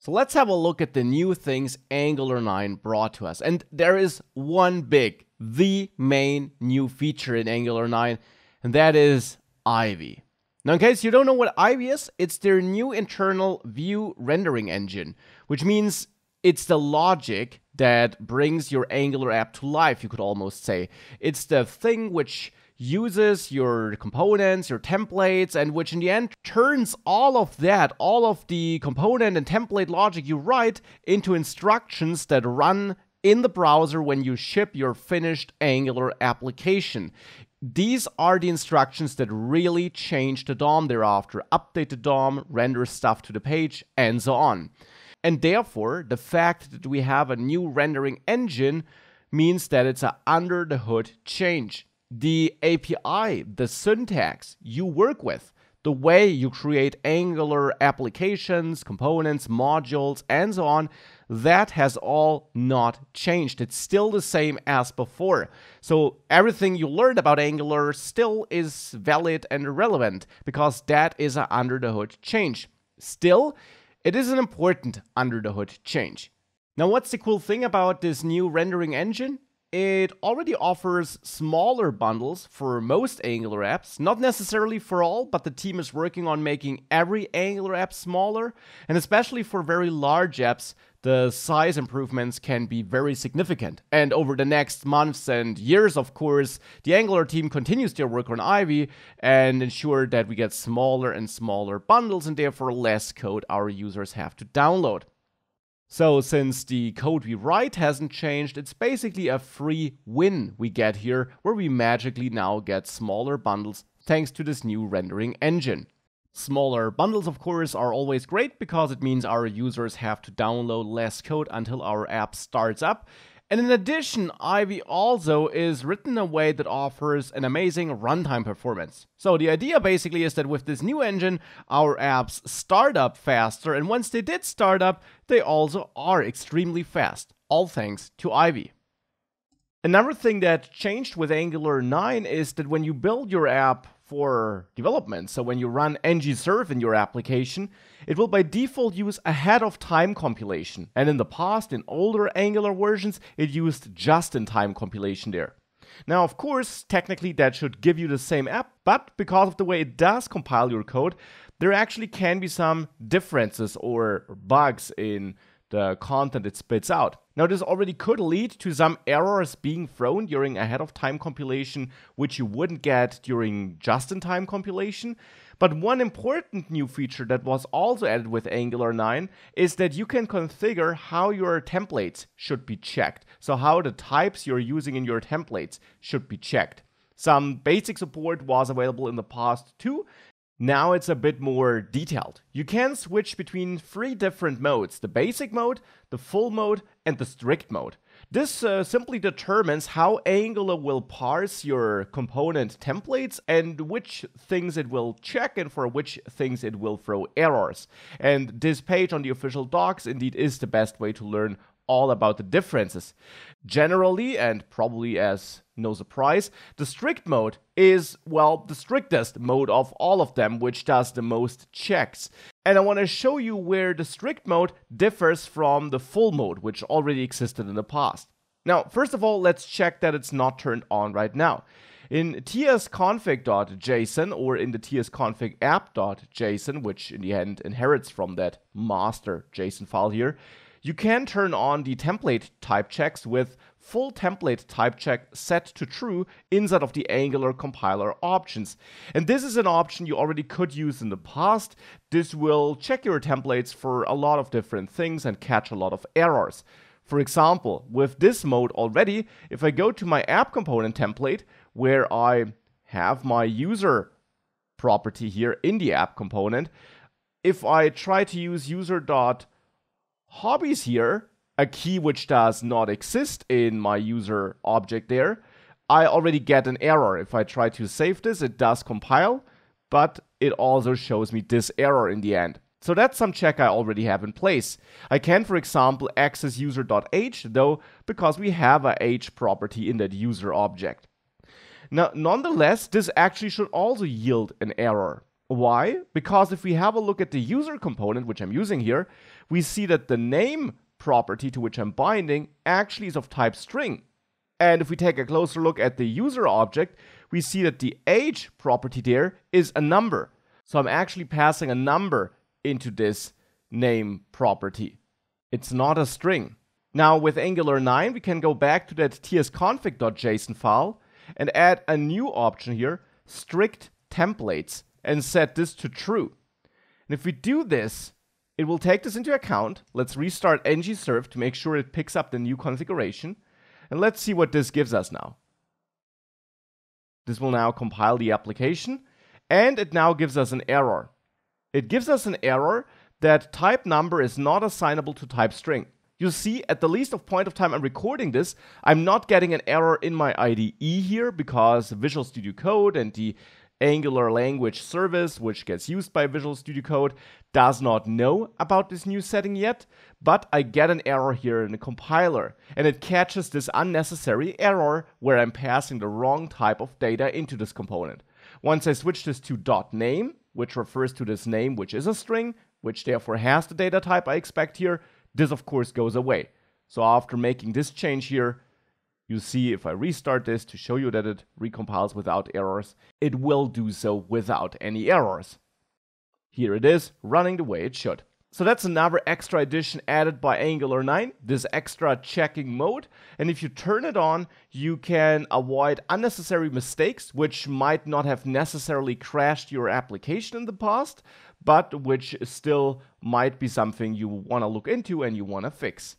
So let's have a look at the new things Angular 9 brought to us. And there is one big, the main new feature in Angular 9, and that is Ivy. Now, in case you don't know what Ivy is, it's their new internal view rendering engine, which means it's the logic that brings your Angular app to life, you could almost say. It's the thing which uses your components, your templates, and which in the end turns all of that, all of the component and template logic you write into instructions that run in the browser when you ship your finished Angular application. These are the instructions that really change the DOM thereafter, update the DOM, render stuff to the page, and so on. And therefore, the fact that we have a new rendering engine means that it's an under the hood change the API, the syntax you work with, the way you create Angular applications, components, modules, and so on, that has all not changed. It's still the same as before. So everything you learned about Angular still is valid and relevant because that is an under the hood change. Still, it is an important under the hood change. Now, what's the cool thing about this new rendering engine? It already offers smaller bundles for most Angular apps, not necessarily for all, but the team is working on making every Angular app smaller, and especially for very large apps, the size improvements can be very significant. And over the next months and years, of course, the Angular team continues their work on Ivy and ensure that we get smaller and smaller bundles and therefore less code our users have to download. So since the code we write hasn't changed, it's basically a free win we get here, where we magically now get smaller bundles thanks to this new rendering engine. Smaller bundles, of course, are always great because it means our users have to download less code until our app starts up, and in addition, Ivy also is written in a way that offers an amazing runtime performance. So the idea basically is that with this new engine, our apps start up faster, and once they did start up, they also are extremely fast, all thanks to Ivy. Another thing that changed with Angular 9 is that when you build your app for development. So when you run ng-serve in your application, it will by default use ahead of time compilation. And in the past, in older Angular versions, it used just-in-time compilation there. Now, of course, technically that should give you the same app, but because of the way it does compile your code, there actually can be some differences or bugs in the content it spits out. Now, this already could lead to some errors being thrown during ahead of time compilation, which you wouldn't get during just in time compilation. But one important new feature that was also added with Angular 9 is that you can configure how your templates should be checked. So, how the types you're using in your templates should be checked. Some basic support was available in the past too, now it's a bit more detailed. You can switch between three different modes, the basic mode, the full mode, and the strict mode. This uh, simply determines how Angular will parse your component templates and which things it will check and for which things it will throw errors. And this page on the official docs indeed is the best way to learn all about the differences. Generally, and probably as no surprise, the strict mode is, well, the strictest mode of all of them, which does the most checks. And I want to show you where the strict mode differs from the full mode, which already existed in the past. Now, first of all, let's check that it's not turned on right now. In tsconfig.json or in the tsconfig app.json, which in the end inherits from that master JSON file here, you can turn on the template type checks with full template type check set to true inside of the Angular compiler options. And this is an option you already could use in the past. This will check your templates for a lot of different things and catch a lot of errors. For example, with this mode already, if I go to my app component template where I have my user property here in the app component, if I try to use user dot hobbies here, a key which does not exist in my user object there, I already get an error. If I try to save this, it does compile, but it also shows me this error in the end. So that's some check I already have in place. I can, for example, access user.age though, because we have a h property in that user object. Now, nonetheless, this actually should also yield an error. Why? Because if we have a look at the user component, which I'm using here, we see that the name property to which I'm binding actually is of type string. And if we take a closer look at the user object, we see that the age property there is a number. So I'm actually passing a number into this name property. It's not a string. Now with Angular 9, we can go back to that tsconfig.json file and add a new option here, strict templates, and set this to true. And if we do this, it will take this into account. Let's restart ng-serve to make sure it picks up the new configuration. And let's see what this gives us now. This will now compile the application, and it now gives us an error. It gives us an error that type number is not assignable to type string. You see, at the least of point of time I'm recording this, I'm not getting an error in my IDE here because Visual Studio Code and the Angular language service, which gets used by Visual Studio Code, does not know about this new setting yet, but I get an error here in the compiler, and it catches this unnecessary error where I'm passing the wrong type of data into this component. Once I switch this to dot .name, which refers to this name, which is a string, which therefore has the data type I expect here, this of course goes away. So after making this change here, you see if I restart this to show you that it recompiles without errors, it will do so without any errors. Here it is, running the way it should. So that's another extra addition added by Angular 9, this extra checking mode. And if you turn it on, you can avoid unnecessary mistakes, which might not have necessarily crashed your application in the past, but which still might be something you want to look into and you want to fix.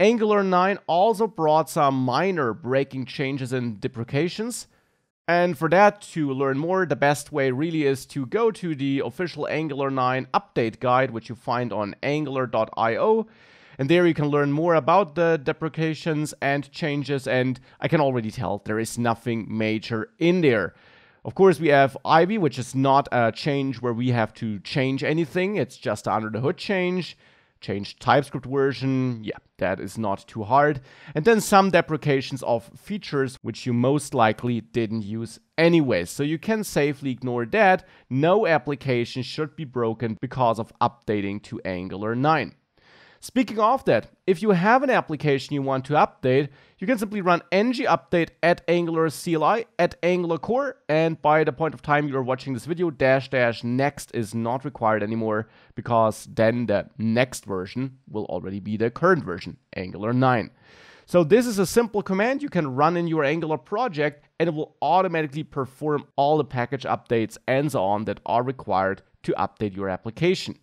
Angular 9 also brought some minor breaking changes and deprecations. And for that, to learn more, the best way really is to go to the official Angular 9 update guide, which you find on angular.io. And there you can learn more about the deprecations and changes. And I can already tell there is nothing major in there. Of course, we have Ivy, which is not a change where we have to change anything. It's just under the hood change. Change TypeScript version. Yeah, that is not too hard. And then some deprecations of features which you most likely didn't use anyway. So you can safely ignore that. No application should be broken because of updating to Angular 9. Speaking of that, if you have an application you want to update, you can simply run ng update at angular CLI at angular core, and by the point of time you're watching this video, dash dash next is not required anymore because then the next version will already be the current version, Angular 9. So this is a simple command you can run in your Angular project and it will automatically perform all the package updates and so on that are required to update your application.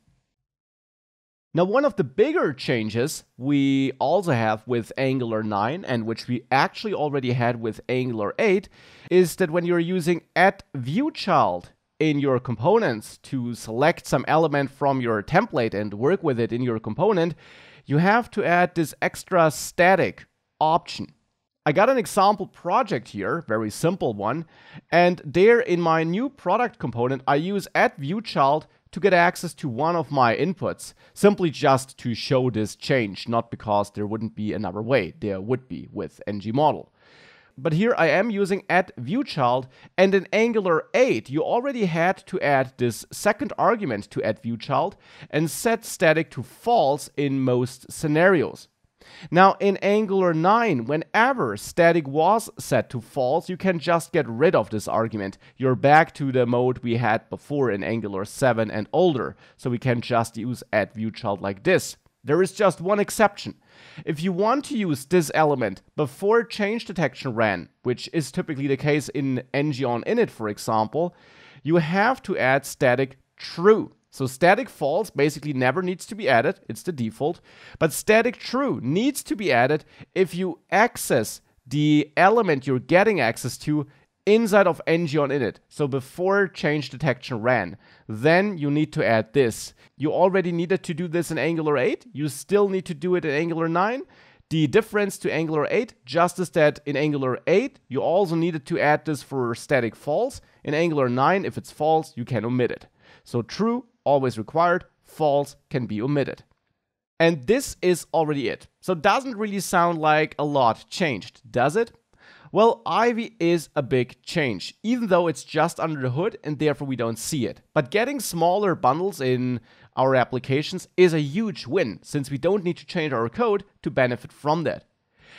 Now, one of the bigger changes we also have with Angular 9, and which we actually already had with Angular 8, is that when you're using add viewchild in your components to select some element from your template and work with it in your component, you have to add this extra static option. I got an example project here, very simple one, and there in my new product component, I use @ViewChild to get access to one of my inputs, simply just to show this change, not because there wouldn't be another way, there would be with ngModel. But here I am using @ViewChild, and in Angular 8, you already had to add this second argument to @ViewChild and set static to false in most scenarios. Now in Angular 9, whenever static was set to false, you can just get rid of this argument. You're back to the mode we had before in Angular 7 and older, so we can just use @ViewChild like this. There is just one exception. If you want to use this element before change detection ran, which is typically the case in ng on init for example, you have to add static true. So static false basically never needs to be added, it's the default, but static true needs to be added if you access the element you're getting access to inside of ng on init. So before change detection ran, then you need to add this. You already needed to do this in Angular 8, you still need to do it in Angular 9. The difference to Angular 8 just is that in Angular 8, you also needed to add this for static false. In Angular 9, if it's false, you can omit it. So true always required, false can be omitted. And this is already it. So doesn't really sound like a lot changed, does it? Well, Ivy is a big change, even though it's just under the hood and therefore we don't see it. But getting smaller bundles in our applications is a huge win, since we don't need to change our code to benefit from that.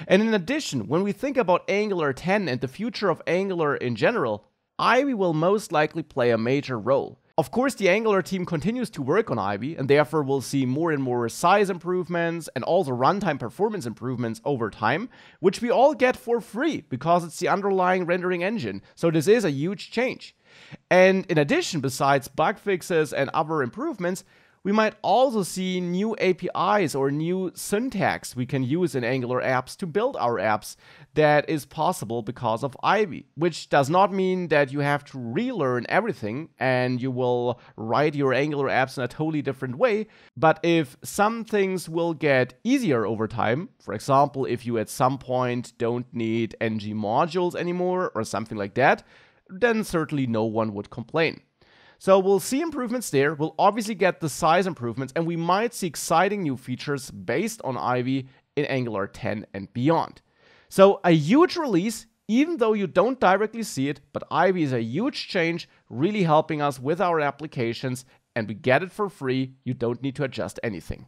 And in addition, when we think about Angular 10 and the future of Angular in general, Ivy will most likely play a major role. Of course, the Angular team continues to work on Ivy, and therefore we'll see more and more size improvements and also runtime performance improvements over time, which we all get for free because it's the underlying rendering engine. So this is a huge change. And in addition, besides bug fixes and other improvements, we might also see new APIs or new syntax we can use in Angular apps to build our apps that is possible because of Ivy, which does not mean that you have to relearn everything and you will write your Angular apps in a totally different way. But if some things will get easier over time, for example, if you at some point don't need ng modules anymore or something like that, then certainly no one would complain. So we'll see improvements there. We'll obviously get the size improvements, and we might see exciting new features based on Ivy in Angular 10 and beyond. So a huge release, even though you don't directly see it, but Ivy is a huge change, really helping us with our applications, and we get it for free. You don't need to adjust anything.